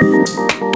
Thank